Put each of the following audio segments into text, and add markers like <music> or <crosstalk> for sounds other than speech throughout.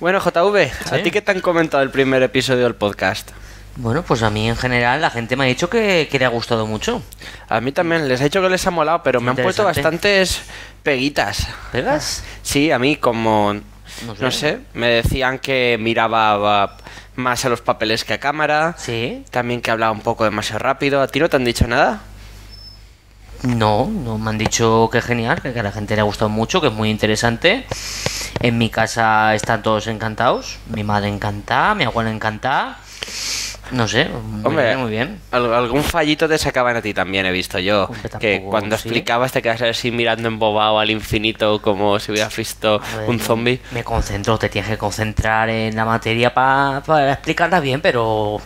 Bueno, JV, ¿a Sí. ti qué te han comentado el primer episodio del podcast? Bueno, pues a mí en general la gente me ha dicho que, que le ha gustado mucho. A mí también, les he dicho que les ha molado, pero me han puesto bastantes peguitas. ¿Pegas? Sí, a mí como... No sé. No sé, me decían que miraba más a los papeles que a cámara. Sí. También que hablaba un poco demasiado rápido. ¿A ti no te han dicho nada? No, no me han dicho que es genial, que a la gente le ha gustado mucho, que es muy interesante. En mi casa están todos encantados. Mi madre encantada, mi abuela encantada. No sé, muy Hombre, bien, muy bien. al- algún fallito te sacaban a ti también, he visto yo. Hombre, que cuando sí. explicabas te quedas así mirando embobado al infinito como si hubieras visto ver, un zombie. Me concentro, te tienes que concentrar en la materia para explicarla bien, pero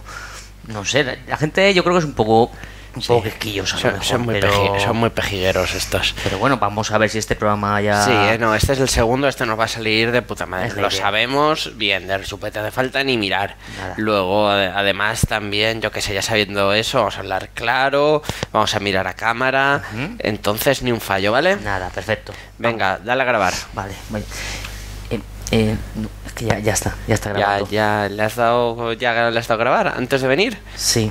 no sé, la, la gente yo creo que es un poco un Sí. poco quisquillosa a lo Son, mejor, son muy pero, peji- son muy pejigueros estos. pero bueno, vamos a ver si este programa ya Sí, eh, no, este es el segundo, este nos va a salir de puta madre. Es Lo idea. sabemos bien, de chupete de falta ni mirar. Nada. Luego, ade- además, también, yo que sé, ya sabiendo eso, vamos a hablar claro, vamos a mirar a cámara. Entonces, ni un fallo, ¿vale? nada, perfecto. Venga, dale a grabar. Vale, vale. Eh, eh, no, que ya, ya está, ya está Ya, grabando. ya le has dado, ya le has dado a grabar antes de venir. Sí,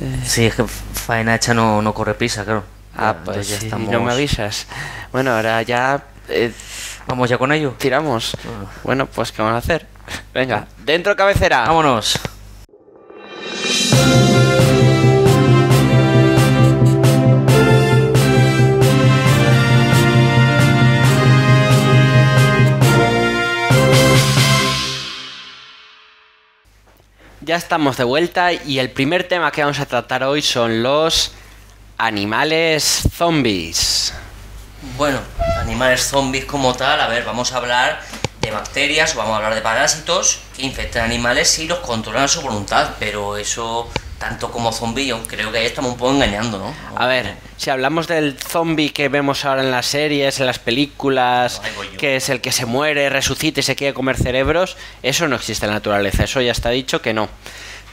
eh, sí, es que faena hecha no, no corre prisa, claro. Ah, Ya, pues ya sí, estamos- no me avisas. Bueno, ahora ya eh, Vamos ya con ello. tiramos. Ah. Bueno, pues ¿qué vamos a hacer? Venga, dentro cabecera. Vámonos. Ya estamos de vuelta y el primer tema que vamos a tratar hoy son los animales zombies. Bueno, animales zombies como tal, a ver, vamos a hablar de bacterias o vamos a hablar de parásitos que infectan animales y los controlan a su voluntad, pero eso, tanto como zombies, creo que ahí estamos un poco engañando, ¿no? A ver, si hablamos del zombie que vemos ahora en las series, en las películas, No, que es el que se muere, resucita y se quiere comer cerebros, eso no existe en la naturaleza, eso ya está dicho que no.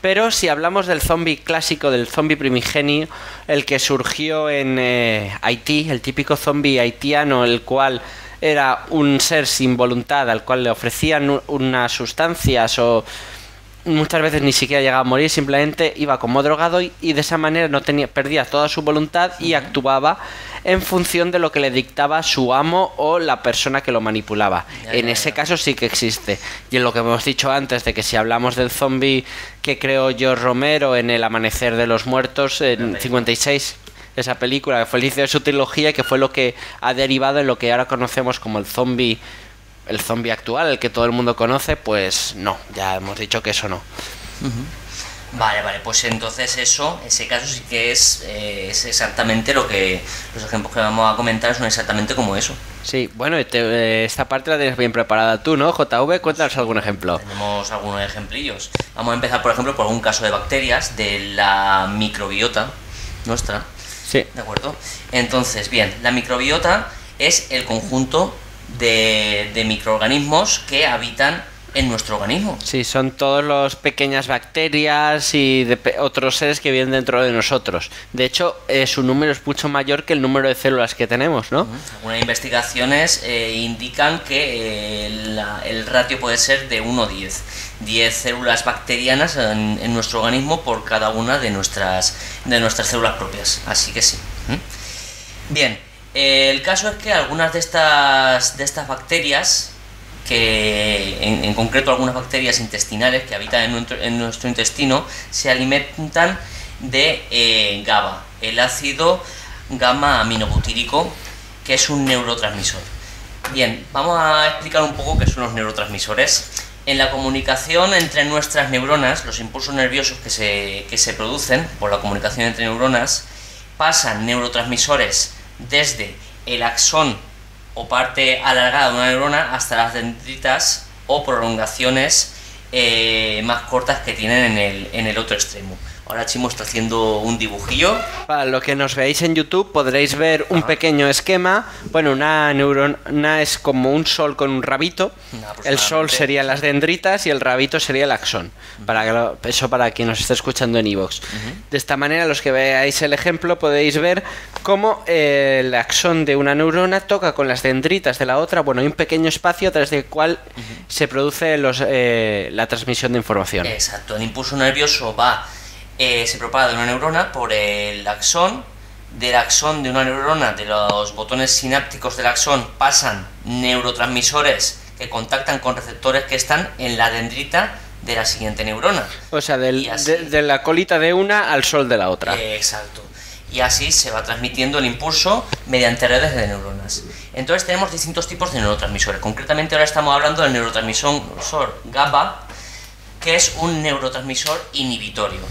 Pero si hablamos del zombie clásico, del zombie primigenio, el que surgió en eh, Haití, el típico zombie haitiano, el cual era un ser sin voluntad, al cual le ofrecían unas sustancias o muchas veces ni siquiera llegaba a morir, simplemente iba como drogado y, y de esa manera no tenía, perdía toda su voluntad y actuaba en función de lo que le dictaba su amo o la persona que lo manipulaba. Ya, en ya, ese ya. caso sí que existe. Y en lo que hemos dicho antes de que si hablamos del zombie que creó George Romero en El Amanecer de los Muertos en película. 56, esa película que fue el inicio de su trilogía y que fue lo que ha derivado en lo que ahora conocemos como el zombie el zombie actual, el que todo el mundo conoce, pues no, ya hemos dicho que eso no. Vale, vale, pues entonces eso, ese caso sí que es, eh, es exactamente lo que los ejemplos que vamos a comentar son exactamente como eso. Sí, bueno, y te- eh, esta parte la tienes bien preparada tú, ¿no? JV, cuéntanos algún ejemplo. Tenemos algunos ejemplillos. Vamos a empezar, por ejemplo, por un caso de bacterias de la microbiota nuestra. Sí. ¿De acuerdo? Entonces, bien, la microbiota es el conjunto de, de microorganismos que habitan en nuestro organismo. Sí, son todas las pequeñas bacterias y de pe- otros seres que viven dentro de nosotros. De hecho, eh, su número es mucho mayor que el número de células que tenemos, ¿no? Algunas investigaciones eh, indican que eh, la- el ratio puede ser de 1 a 10. 10 células bacterianas en, en nuestro organismo por cada una de nuestras, de nuestras células propias. Así que sí. ¿Mm? Bien, eh, el caso es que algunas de estas, de estas bacterias, que en, concreto algunas bacterias intestinales que habitan en nuestro, en nuestro intestino, se alimentan de eh, GABA, el ácido gamma aminobutírico, que es un neurotransmisor. Bien, vamos a explicar un poco qué son los neurotransmisores. En la comunicación entre nuestras neuronas, los impulsos nerviosos que se, que se producen por la comunicación entre neuronas, pasan neurotransmisores desde el axón o parte alargada de una neurona hasta las dendritas o prolongaciones eh, más cortas que tienen en el, en el otro extremo. Ahora Chimo está haciendo un dibujillo. Para lo que nos veáis en YouTube podréis ver un pequeño esquema. Bueno, una neurona es como un sol con un rabito. El sol serían las dendritas y el rabito sería el axón. Para que eso para quien nos esté escuchando en iVoox. De esta manera, los que veáis el ejemplo podéis ver cómo eh, el axón de una neurona toca con las dendritas de la otra. Bueno, hay un pequeño espacio a través del cual se produce los, eh, la transmisión de información. Exacto, el impulso nervioso va eh, se propaga de una neurona por el axón. Del axón de una neurona, de los botones sinápticos del axón, pasan neurotransmisores que contactan con receptores que están en la dendrita de la siguiente neurona. O sea, de, la colita de una al sol de la otra. exacto. Y así se va transmitiendo el impulso mediante redes de neuronas. Entonces tenemos distintos tipos de neurotransmisores. Concretamente ahora estamos hablando del neurotransmisor GABA, que es un neurotransmisor inhibitorio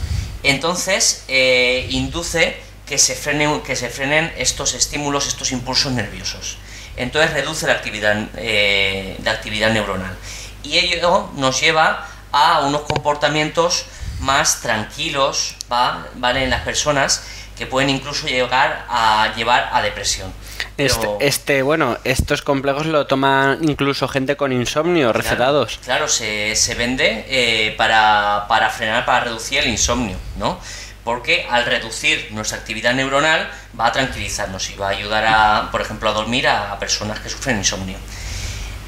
entonces eh, induce que se, frenen, que se frenen estos estímulos, estos impulsos nerviosos. Entonces reduce la actividad, eh, actividad neuronal. Y ello nos lleva a unos comportamientos más tranquilos ¿vale? en las personas que pueden incluso llegar a llevar a depresión. Este, este, bueno, estos complejos lo toman incluso gente con insomnio, recetados. Claro, se, se vende eh, para, para frenar, para reducir el insomnio, ¿no? Porque al reducir nuestra actividad neuronal va a tranquilizarnos y va a ayudar a, por ejemplo, a dormir a, personas que sufren insomnio.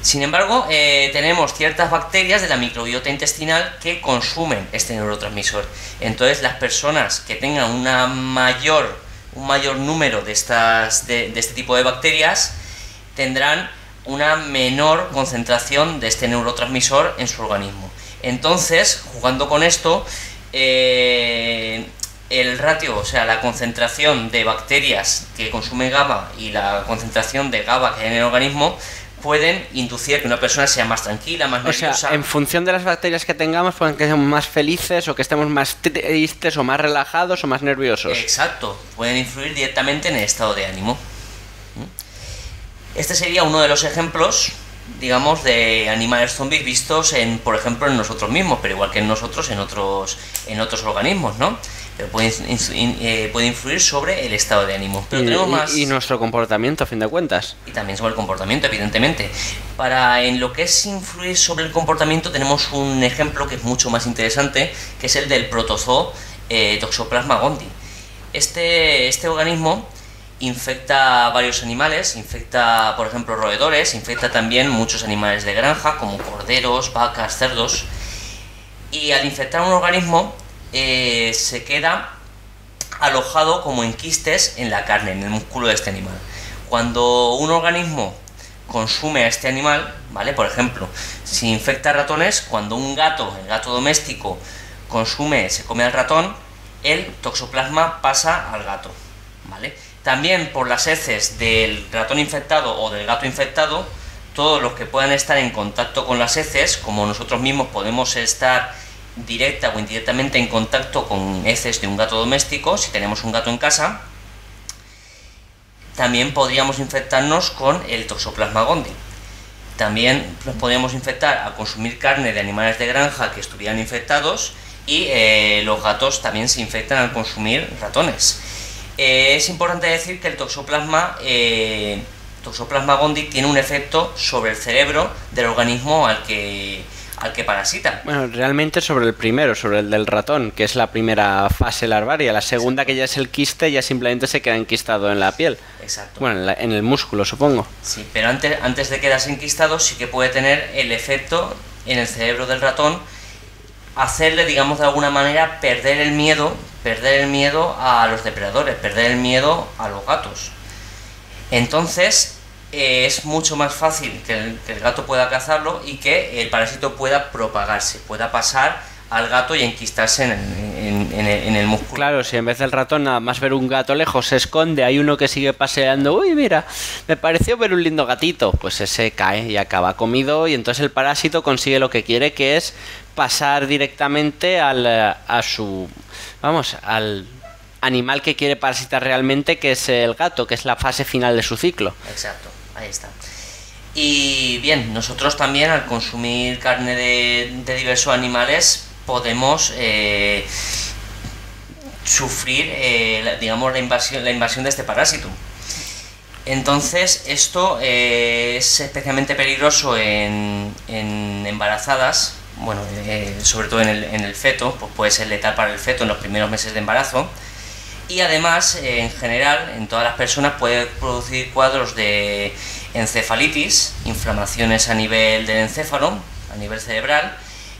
Sin embargo, eh, tenemos ciertas bacterias de la microbiota intestinal que consumen este neurotransmisor. Entonces, las personas que tengan una mayor un mayor número de, estas, de, este tipo de bacterias tendrán una menor concentración de este neurotransmisor en su organismo. Entonces, jugando con esto, eh, el ratio, o sea, la concentración de bacterias que consume GABA y la concentración de GABA que hay en el organismo pueden inducir que una persona sea más tranquila, más nerviosa. O sea, en función de las bacterias que tengamos, pueden que seamos más felices o que estemos más tristes o más relajados o más nerviosos. Exacto, pueden influir directamente en el estado de ánimo. Este sería uno de los ejemplos, digamos, de animales zombies vistos en, por ejemplo, en nosotros mismos, pero igual que en nosotros, en otros, en otros organismos, ¿no? Puede, eh, puede influir sobre el estado de ánimo. Pero y, tenemos más... y, nuestro comportamiento, a fin de cuentas. Y también sobre el comportamiento, evidentemente. Para en lo que es influir sobre el comportamiento tenemos un ejemplo que es mucho más interesante, que es el del protozoo eh, Toxoplasma gondii. Este, este organismo infecta varios animales, infecta por ejemplo roedores, infecta también muchos animales de granja como corderos, vacas, cerdos. Y al infectar un organismo eh, se queda alojado como en quistes en la carne, en el músculo de este animal. Cuando un organismo consume a este animal, ¿vale? Por ejemplo, si infecta ratones, cuando un gato, el gato doméstico, consume, se come al ratón, el toxoplasma pasa al gato, ¿vale? También por las heces del ratón infectado o del gato infectado, todos los que puedan estar en contacto con las heces, como nosotros mismos podemos estar directa o indirectamente en contacto con heces de un gato doméstico, si tenemos un gato en casa, también podríamos infectarnos con el Toxoplasma gondii. También nos podríamos infectar a consumir carne de animales de granja que estuvieran infectados y eh, los gatos también se infectan al consumir ratones. Eh, es importante decir que el Toxoplasma, eh, Toxoplasma gondii tiene un efecto sobre el cerebro del organismo al que al que parasita. Bueno, realmente sobre el primero, sobre el del ratón, que es la primera fase larvaria. La segunda, que ya es el quiste, ya simplemente se queda enquistado en la piel. Exacto. Bueno, en, el músculo, supongo. Sí, pero antes, antes de quedarse enquistado, sí que puede tener el efecto en el cerebro del ratón, hacerle, digamos, de alguna manera, perder el miedo, perder el miedo a los depredadores, perder el miedo a los gatos. Entonces, eh, es mucho más fácil que el, gato pueda cazarlo y que el parásito pueda propagarse, pueda pasar al gato y enquistarse en, el, músculo. Claro, si en vez del ratón nada más ver un gato lejos se esconde, hay uno que sigue paseando, uy, mira, me pareció ver un lindo gatito, pues ese cae y acaba comido y entonces el parásito consigue lo que quiere, que es pasar directamente al, a su, vamos, al animal que quiere parasitar realmente, que es el gato, que es la fase final de su ciclo. Exacto. Ahí está. Y bien, nosotros también al consumir carne de, diversos animales podemos, eh, sufrir, eh, digamos, la invasión, la invasión de este parásito. Entonces, esto eh, es especialmente peligroso en, embarazadas, bueno, sobre todo en el, feto, pues puede ser letal para el feto en los primeros meses de embarazo. Y además, en general, en todas las personas puede producir cuadros de encefalitis, inflamaciones a nivel del encéfalo, a nivel cerebral,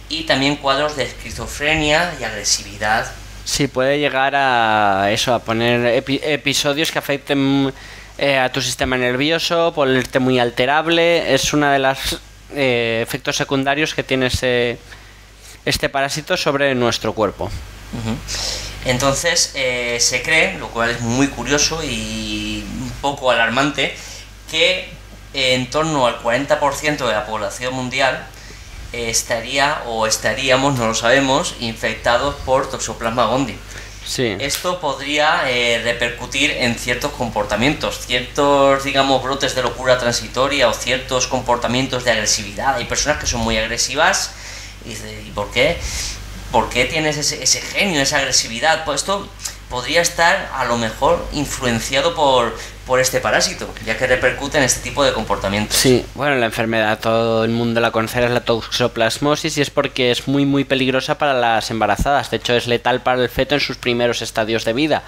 y también cuadros de esquizofrenia y agresividad. Sí, puede llegar a eso, a poner episodios que afecten eh, a tu sistema nervioso, ponerte muy alterable. Es uno de los eh, efectos secundarios que tiene este parásito sobre nuestro cuerpo. Entonces eh, se cree, lo cual es muy curioso y un poco alarmante, que en torno al 40% de la población mundial estaría o estaríamos, no lo sabemos, infectados por Toxoplasma gondii. Esto podría eh, repercutir en ciertos comportamientos, ciertos, digamos, brotes de locura transitoria o ciertos comportamientos de agresividad. Hay personas que son muy agresivas y, ¿y por qué? ¿Por qué tienes ese, ese genio, esa agresividad? Pues esto podría estar a lo mejor influenciado por, por este parásito, ya que repercute en este tipo de comportamientos. Sí, bueno, la enfermedad todo el mundo la conoce, es la toxoplasmosis y es porque es muy muy peligrosa para las embarazadas, de hecho es letal para el feto en sus primeros estadios de vida,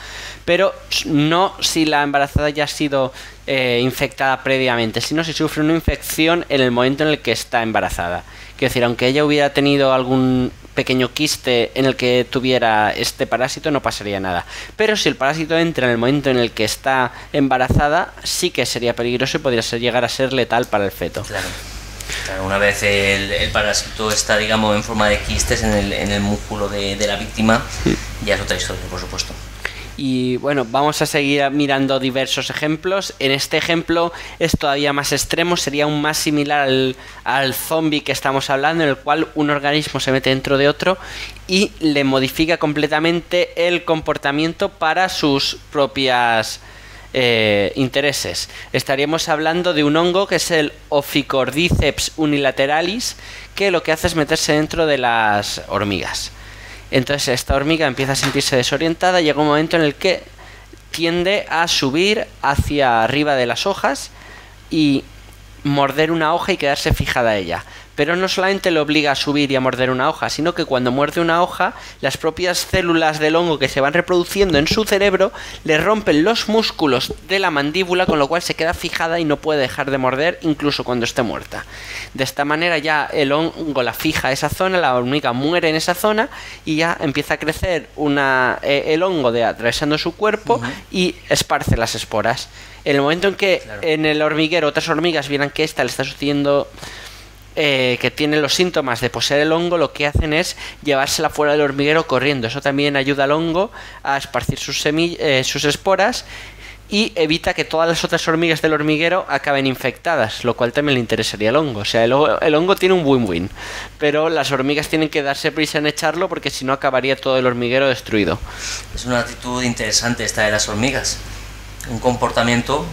pero no si la embarazada ya ha sido eh, infectada previamente, sino si sufre una infección en el momento en el que está embarazada. Quiero decir, aunque ella hubiera tenido algún pequeño quiste en el que tuviera este parásito no pasaría nada. Pero si el parásito entra en el momento en el que está embarazada, sí que sería peligroso y podría ser, llegar a ser letal para el feto. Claro. una vez el, parásito está, digamos, en forma de quistes en el, en el músculo de, de la víctima, ya es otra historia, por supuesto. Y bueno, vamos a seguir mirando diversos ejemplos. En este ejemplo es todavía más extremo, sería aún más similar al, al zombie que estamos hablando, en el cual un organismo se mete dentro de otro y le modifica completamente el comportamiento para sus propias eh, intereses. Estaríamos hablando de un hongo que es el Ophicordyceps unilateralis, que lo que hace es meterse dentro de las hormigas. Entonces esta hormiga empieza a sentirse desorientada llega un momento en el que tiende a subir hacia arriba de las hojas y morder una hoja y quedarse fijada a ella pero no solamente le obliga a subir y a morder una hoja, sino que cuando muerde una hoja, las propias células del hongo que se van reproduciendo en su cerebro le rompen los músculos de la mandíbula, con lo cual se queda fijada y no puede dejar de morder incluso cuando esté muerta. De esta manera ya el hongo la fija a esa zona, la hormiga muere en esa zona y ya empieza a crecer una, eh, el hongo de atravesando su cuerpo y esparce las esporas. En el momento en que en el hormiguero otras hormigas vieran que esta le está sucediendo eh, que tienen los síntomas de poseer el hongo, lo que hacen es llevársela fuera del hormiguero corriendo. Eso también ayuda al hongo a esparcir sus, eh, sus esporas y evita que todas las otras hormigas del hormiguero acaben infectadas, lo cual también le interesaría al hongo. O sea, el hongo tiene un win-win, pero las hormigas tienen que darse prisa en echarlo porque si no acabaría todo el hormiguero destruido. Es una actitud interesante esta de las hormigas. Un comportamiento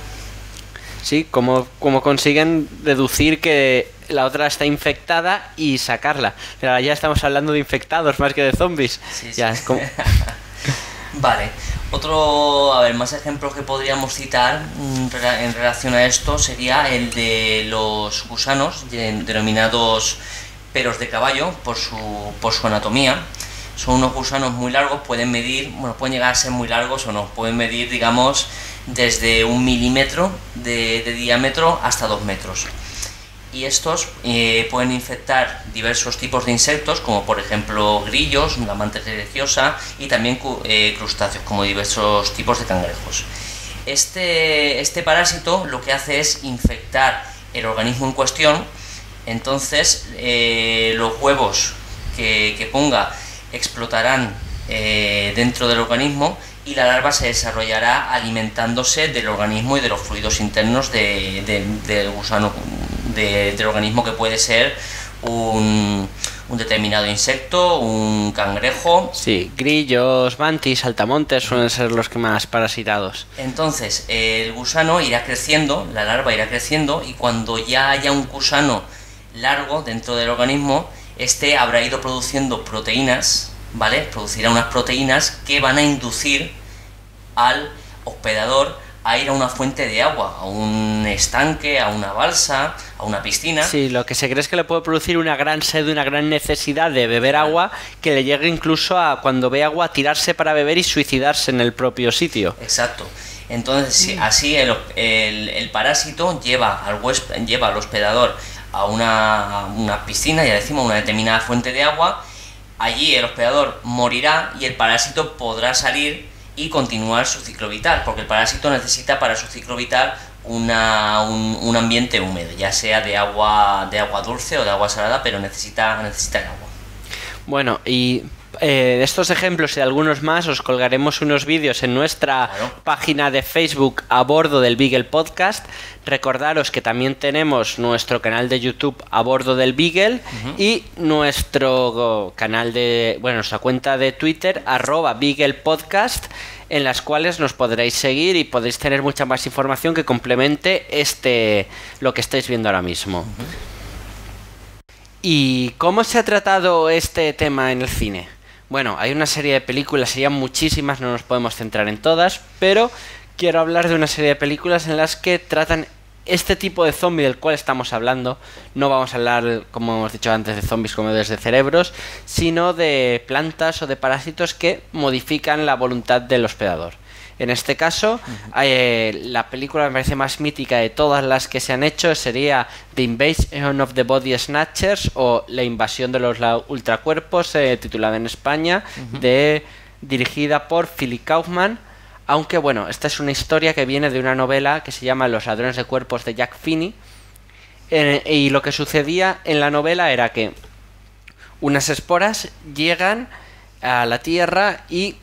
Sí, como, como consiguen deducir que la otra está infectada y sacarla. Pero ya estamos hablando de infectados más que de zombies. ya Es como... <laughs> vale. Otro, a ver, más ejemplos que podríamos citar mm, en relación a esto sería el de los gusanos, denominados peros de caballo por su, por su anatomía. Son unos gusanos muy largos, pueden medir, bueno, pueden llegar a ser muy largos o no, pueden medir, digamos, desde un milímetro de, diámetro hasta dos metros. Y estos eh, pueden infectar diversos tipos de insectos, como por ejemplo grillos, la mantis religiosa y también eh, crustáceos, como diversos tipos de cangrejos. Este, este parásito lo que hace es infectar el organismo en cuestión, entonces eh, los huevos que ponga explotarán dentro del organismo y la larva se desarrollará alimentándose del organismo y de los fluidos internos del gusano, del organismo que puede ser un, determinado insecto, un cangrejo. Sí, grillos, mantis, saltamontes suelen ser los que más parasitados. Entonces, el gusano irá creciendo, la larva irá creciendo y cuando ya haya un gusano largo dentro del organismo, este habrá ido produciendo proteínas ¿vale? Producirá unas proteínas que van a inducir al hospedador a ir a una fuente de agua, a un estanque, a una balsa, a una piscina. Sí, lo que se cree es que le puede producir una gran sed, una gran necesidad de beber agua, que le llegue incluso a cuando ve agua a tirarse para beber y suicidarse en el propio sitio. Exacto. Entonces, así el, el, parásito lleva al, lleva al hospedador a una, una piscina, ya decimos, una determinada fuente de agua. Allí el hospedador morirá y el parásito podrá salir y continuar su ciclo vital, porque el parásito necesita para su ciclo vital una, un, ambiente húmedo, ya sea de agua, de agua dulce o de agua salada, pero necesita, necesita el agua. Bueno, y eh, de estos ejemplos y algunos más os colgaremos unos vídeos en nuestra página de Facebook a bordo del Beagle Podcast. Recordaros que también tenemos nuestro canal de YouTube a bordo del Beagle y nuestro canal de, bueno, nuestra cuenta de Twitter arroba Beagle Podcast en las cuales nos podréis seguir y podéis tener mucha más información que complemente este lo que estáis viendo ahora mismo. ¿Y cómo se ha tratado este tema en el cine? Bueno, hay una serie de películas, serían muchísimas, no nos podemos centrar en todas, pero quiero hablar de una serie de películas en las que tratan este tipo de zombie del cual estamos hablando. No vamos a hablar, como hemos dicho antes, de zombies comedores de cerebros, sino de plantas o de parásitos que modifican la voluntad del hospedador. En este caso, eh, la película me parece más mítica de todas las que se han hecho sería The Invasion of the Body Snatchers o La invasión de los ultracuerpos, eh, titulada en España, de, dirigida por Philip Kaufman. Aunque bueno, esta es una historia que viene de una novela que se llama Los ladrones de cuerpos de Jack Finney. y lo que sucedía en la novela era que unas esporas llegan a la Tierra y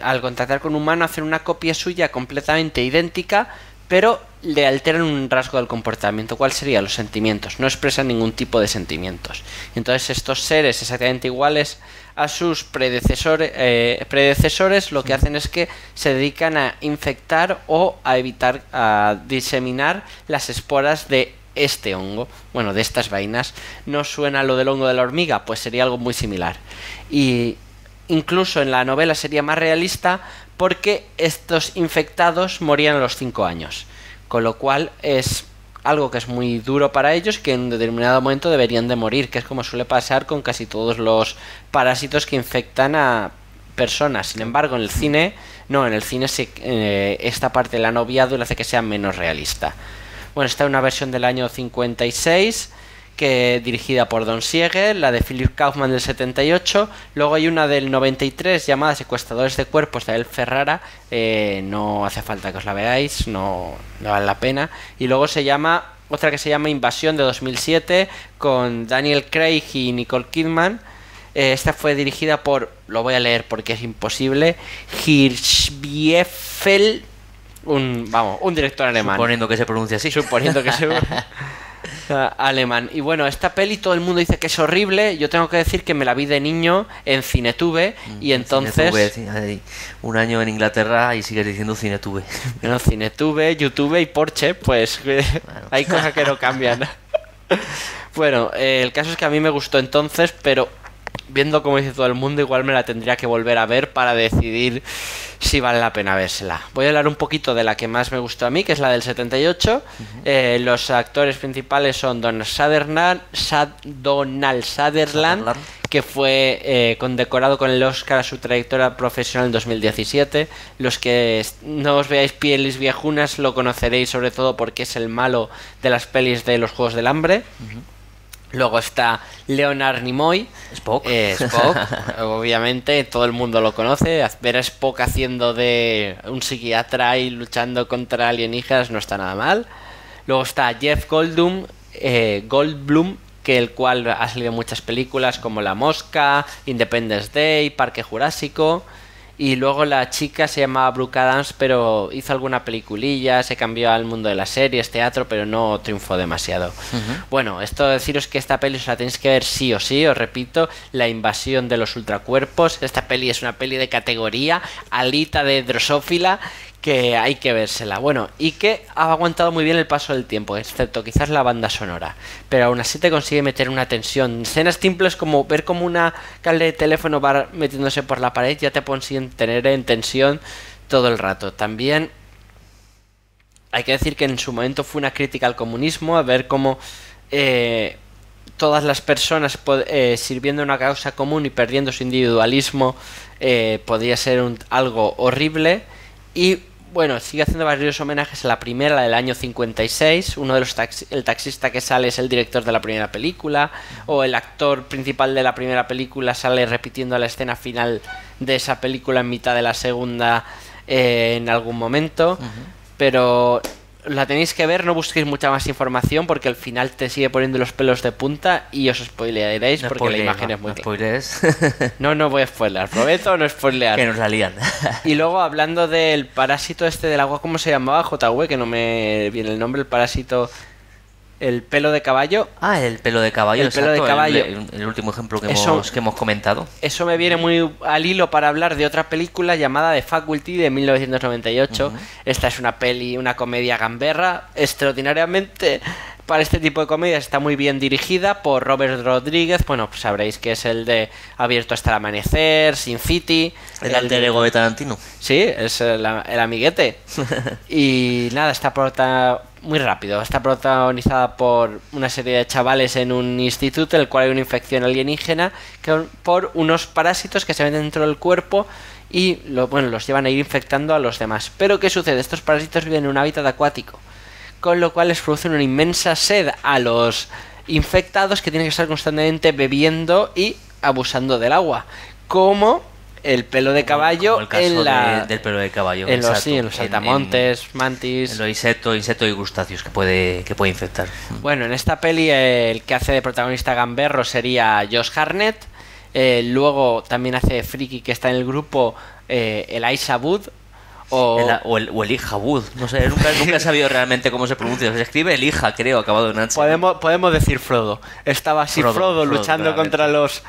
al contactar con un humano hacen una copia suya completamente idéntica, pero le alteran un rasgo del comportamiento. ¿Cuál sería? Los sentimientos. No expresan ningún tipo de sentimientos. Entonces estos seres exactamente iguales a sus predecesores, eh, predecesores lo que hacen es que se dedican a infectar o a evitar, a diseminar las esporas de este hongo, bueno, de estas vainas. ¿No suena lo del hongo de la hormiga? Pues sería algo muy similar. Y incluso en la novela sería más realista porque estos infectados morían a los 5 años. Con lo cual es algo que es muy duro para ellos y que en determinado momento deberían de morir, que es como suele pasar con casi todos los parásitos que infectan a personas. Sin embargo, en el cine, no, en el cine eh, esta parte del noviado le hace que sea menos realista. Bueno, esta es una versión del año 56 que dirigida por Don Siegel, la de Philip Kaufman del 78, luego hay una del 93 llamada Secuestradores de Cuerpos de El Ferrara, eh, no hace falta que os la veáis, no, vale la pena, y luego se llama otra que se llama Invasión de 2007 con Daniel Craig y Nicole Kidman. Eh, esta fue dirigida por, lo voy a leer porque es imposible, Hirschbiefel, un, vamos, un director alemán. Suponiendo que se pronuncia así. Suponiendo que se <laughs> <laughs> <laughs> alemán. Y bueno, esta peli todo el mundo dice que es horrible. Yo tengo que decir que me la vi de niño en Cinetube mm, y entonces... un año en Inglaterra y sigues diciendo Cinetube. <laughs> Bueno, Cinetube, YouTube y Porsche, pues <laughs> hay cosas que no cambian. bueno, eh, el caso es que a mí me gustó entonces, pero viendo como dice todo el mundo, igual me la tendría que volver a ver para decidir si vale la pena vérsela. Voy a hablar un poquito de la que más me gustó a mí, que es la del 78. Eh, los actores principales son Don Sutherland, Donald Sutherland, que fue eh, condecorado con el Oscar a su trayectoria profesional en 2017. Los que no os veáis pieles viejunas lo conoceréis sobre todo porque es el malo de las pelis de los Juegos del Hambre. Luego está Leonard Nimoy. Spock. Eh, Spock, <laughs> obviamente, todo el mundo lo conoce. Ver a Spock haciendo de un psiquiatra y luchando contra alienígenas no está nada mal. Luego está Jeff Goldblum, eh, Goldblum, que el cual ha salido en muchas películas como La Mosca, Independence Day, Parque Jurásico. Y luego la chica se llamaba Brooke Adams, pero hizo alguna peliculilla, se cambió al mundo de las series, teatro, pero no triunfó demasiado. Bueno, esto deciros que esta peli os la tenéis que ver sí o sí, os repito, La invasión de los ultracuerpos. Esta peli es una peli de categoría, alita de drosófila, que hay que vérsela. Bueno, y que ha aguantado muy bien el paso del tiempo, excepto quizás la banda sonora. Pero aún así te consigue meter una tensión. Escenas simples como ver como una cable de teléfono va metiéndose por la pared ya te consiguen tener en tensión todo el rato. También hay que decir que en su momento fue una crítica al comunismo, a ver cómo eh, todas las personas eh, sirviendo una causa común y perdiendo su individualismo eh, podría ser algo horrible. Y bueno, sigue haciendo varios homenajes a la primera, la del año 56. Uno de los el taxista que sale es el director de la primera película. O el actor principal de la primera película sale repitiendo la escena final de esa película en mitad de la segunda eh, en algún momento. Pero la tenéis que ver, no busquéis mucha más información porque al final te sigue poniendo los pelos de punta y os spoilearéis porque la imagen es muy no <laughs> No, no voy a spoilear, prometo no spoilear. que nos la lían. <laughs> y luego hablando del parásito este del agua, ¿cómo se llamaba? JW, que no me viene el nombre, el parásito el pelo de caballo. Ah, el pelo de caballo. El pelo de caballo. El, último ejemplo que, hemos, que hemos comentado. Eso me viene muy al hilo para hablar de otra película llamada The Faculty de 1998. Esta es una peli, una comedia gamberra, extraordinariamente para este tipo de comedias está muy bien dirigida por Robert Rodríguez. Bueno, pues sabréis que es el de Abierto hasta el amanecer, Sin City. El, alter ego de Tarantino. Sí, es el, amiguete. <laughs> y nada, está muy rápido. Está protagonizada por una serie de chavales en un instituto en el cual hay una infección alienígena que, por unos parásitos que se ven dentro del cuerpo y lo, bueno, los llevan a ir infectando a los demás. Pero ¿qué sucede? Estos parásitos viven en un hábitat acuático con lo cual les producen una inmensa sed a los infectados que tienen que estar constantemente bebiendo y abusando del agua, como el pelo de caballo en la del pelo de caballo en los, sí, en los saltamontes, mantis, en los insectos, insectos y crustáceos que puede que puede infectar. Bueno, en esta peli el que hace de protagonista gamberro sería Josh Harnett. Eh, luego también hace Friki que está en el grupo eh, Elijah Wood, o, el, o, el, o Wood. No sé, nunca, nunca he sabido realmente cómo se pronuncia. Se escribe Elija, creo, acabado en H. Podemos, podemos decir Frodo. Estaba así Frodo, luchando contra los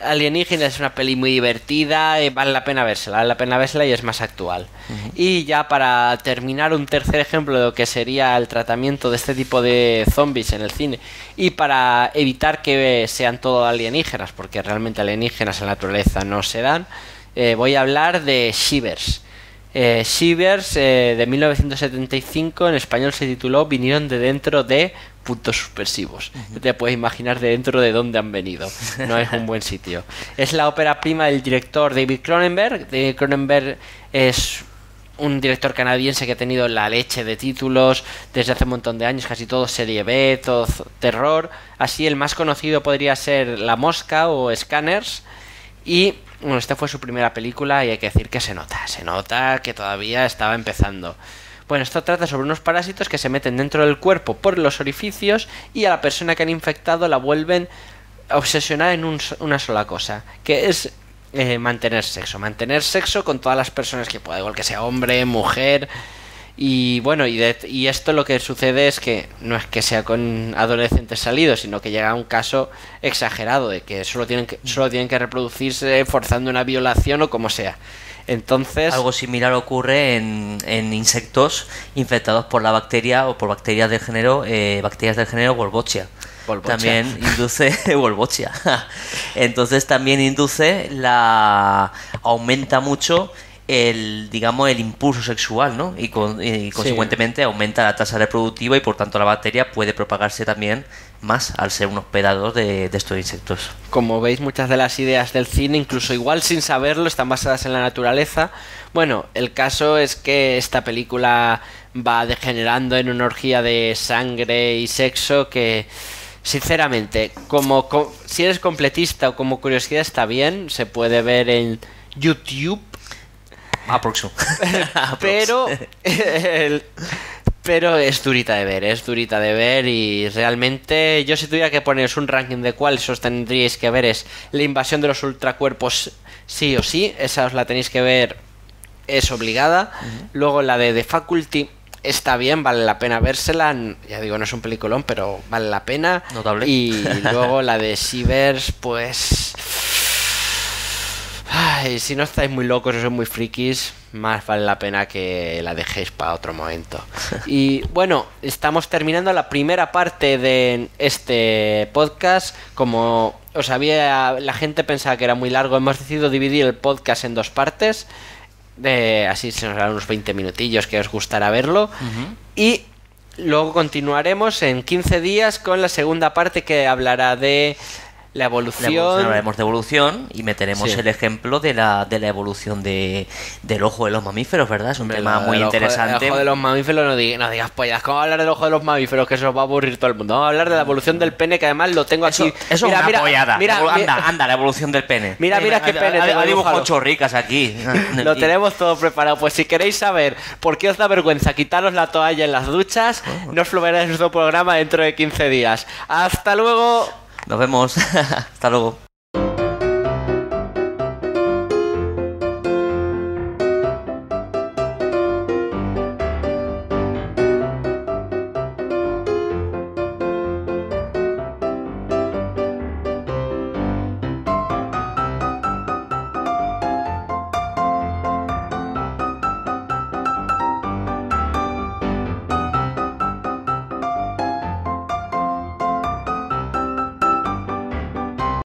alienígenas. Es una peli muy divertida. Y vale la pena vérsela. Vale la pena vérsela y es más actual. Y ya para terminar, un tercer ejemplo de lo que sería el tratamiento de este tipo de zombies en el cine. Y para evitar que sean todo alienígenas, porque realmente alienígenas en la naturaleza no se dan. Eh, voy a hablar de Shivers eh, Shivers eh, de 1975 en español se tituló Vinieron de dentro de puntos suspensivos. Te puedes imaginar de dentro de dónde han venido. No es un buen sitio. <laughs> Es la ópera prima del director David Cronenberg. David Cronenberg es un director canadiense que ha tenido la leche de títulos desde hace un montón de años, casi todo serie B, todo terror. Así el más conocido podría ser La Mosca o Scanners. Y bueno, esta fue su primera película y hay que decir que se nota, se nota que todavía estaba empezando. Bueno, esto trata sobre unos parásitos que se meten dentro del cuerpo por los orificios y a la persona que han infectado la vuelven obsesionada en una sola cosa, que es eh, mantener sexo. Mantener sexo con todas las personas que pueda, igual que sea hombre, mujer, y bueno, y, y esto lo que sucede es que no es que sea con adolescentes salidos, sino que llega a un caso exagerado de que solo tienen que, solo tienen que reproducirse forzando una violación o como sea. Entonces. Algo similar ocurre en, en insectos infectados por la bacteria o por bacterias del género, eh, bacterias del género Wolbachia. También induce <laughs> Wolbachia. <laughs> Entonces también induce la. aumenta mucho el digamos el impulso sexual ¿no? y, consecuentemente aumenta la tasa reproductiva y por tanto la bacteria puede propagarse también más al ser un hospedador de, estos insectos. Como veis muchas de las ideas del cine incluso igual sin saberlo están basadas en la naturaleza. Bueno el caso es que esta película va degenerando en una orgía de sangre y sexo que sinceramente como si eres completista o como curiosidad está bien se puede ver en YouTube <laughs> pero pero es durita de ver, es durita de ver y realmente yo si tuviera que poneros un ranking de cuáles os tendríais que ver es la invasión de los ultracuerpos sí o sí, esa os la tenéis que ver, es obligada. Luego la de The Faculty está bien, vale la pena vérsela. Ya digo, no es un peliculón, pero vale la pena. Notable. Y <laughs> luego la de Sivers, pues Ay, si no estáis muy locos o sois muy frikis, más vale la pena que la dejéis para otro momento. <laughs> Y bueno, estamos terminando la primera parte de este podcast. Como os había, la gente pensaba que era muy largo, hemos decidido dividir el podcast en dos partes. De, así se nos darán unos 20 minutillos que os gustará verlo. Y luego continuaremos en 15 días con la segunda parte que hablará de la evolución. Hablaremos de evolución y meteremos Sí. el ejemplo de la, de la evolución de, del ojo de los mamíferos, ¿verdad? Es un tema muy ojo- interesante. El ojo de los mamíferos, no digas, no digas pollas. ¿Cómo hablar del ojo de los mamíferos? Que se os va a aburrir todo el mundo. Vamos a hablar de la evolución del pene, que además lo tengo Eso, aquí. eso Mira, es una mira, pollada. Mira, anda, mira- anda, la evolución del pene. Mira, mira qué pene Ha, dibujado chorricas aquí. <laughs> Lo tenemos todo preparado. Pues si queréis saber por qué os da vergüenza quitaros la toalla en las duchas, no os nuestro programa dentro de 15 días. ¡Hasta luego! Nos vemos. <laughs> Hasta luego.